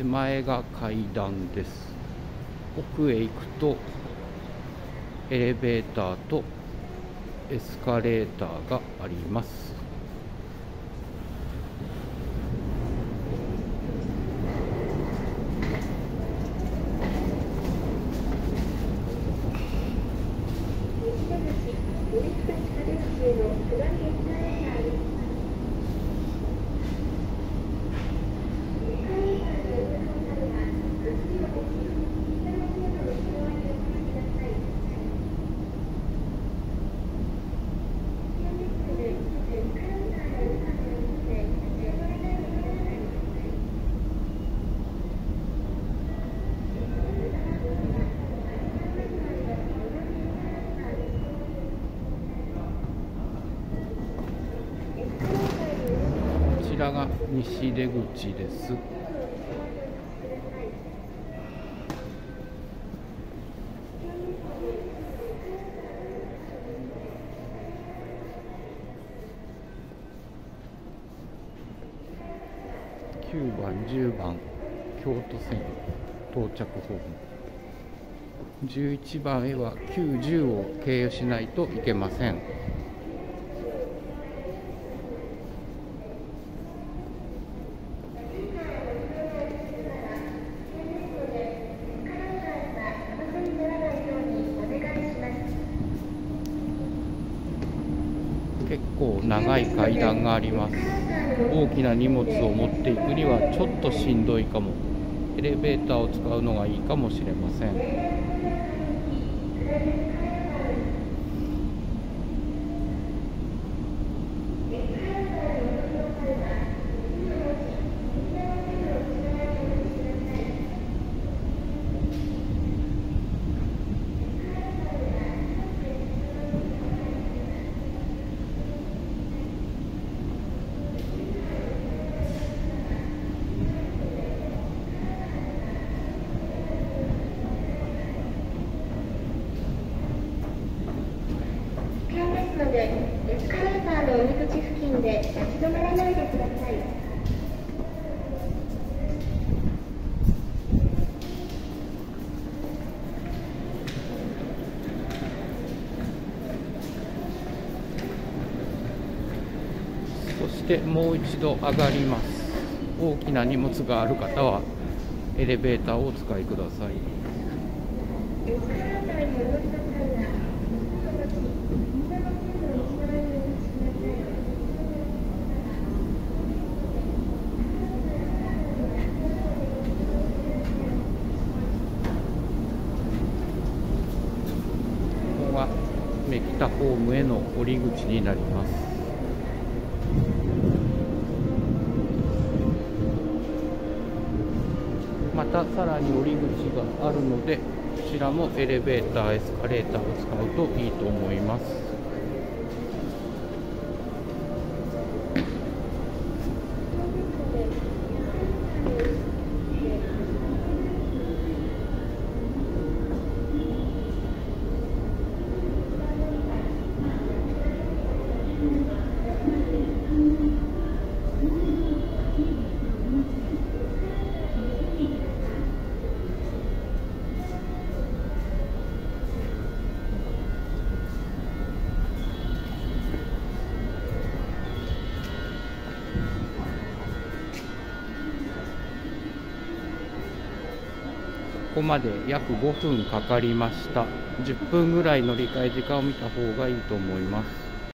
手前が階段です。奥へ行くとエレベーターとエスカレーターがあります。らが西出口です。9番10番京都線到着ホーム。11番へは910を経由しないといけません。結構長い階段があります。大きな荷物を持っていくにはちょっとしんどいかも。エレベーターを使うのがいいかもしれません危険ですので、エスカレーターの入り口付近で立ちそしてもう一度上がります。大きな荷物がある方はエレベーターをお使いくださいエスカレーターにお乗りの際は、みんなの線の西側にお待ちください。ここが田ホームへの降り口になります。またさらに降り口があるのでこちらもエレベーターエスカレーターを使うといいと思います。こまで約5分かかりました。10分ぐらい乗り換え時間を見た方がいいと思います。